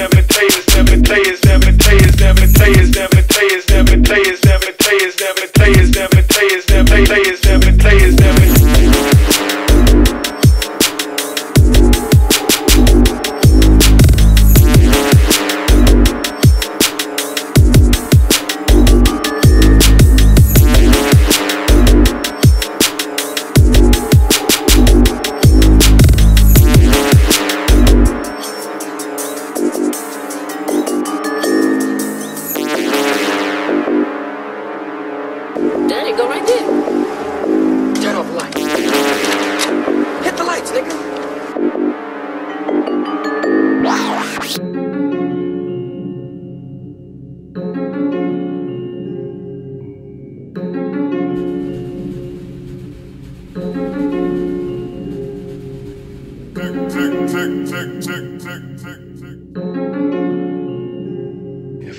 Seven players. Seven players. Seven players. Seven players. Seven. Go right there. Turn off the light. Hit the lights, nigga.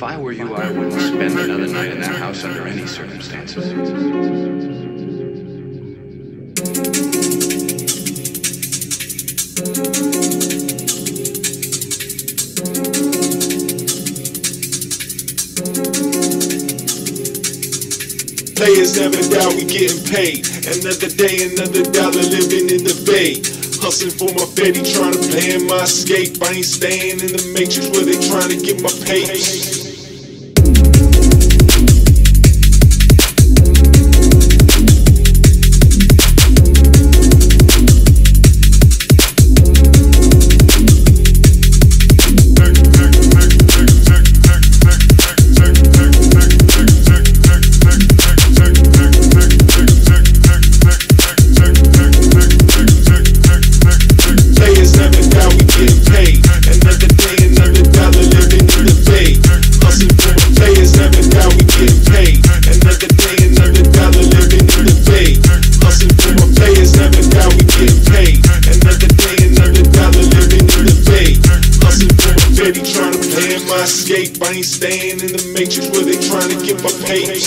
If I were you, I wouldn't spend another night in that house under any circumstances. Players never die, we getting paid. Another day, another dollar living in the bay. Hustling for my Betty, trying to plan my escape. I ain't staying in the matrix where they trying to get my pay. I ain't staying in the matrix where they trying to get my baby.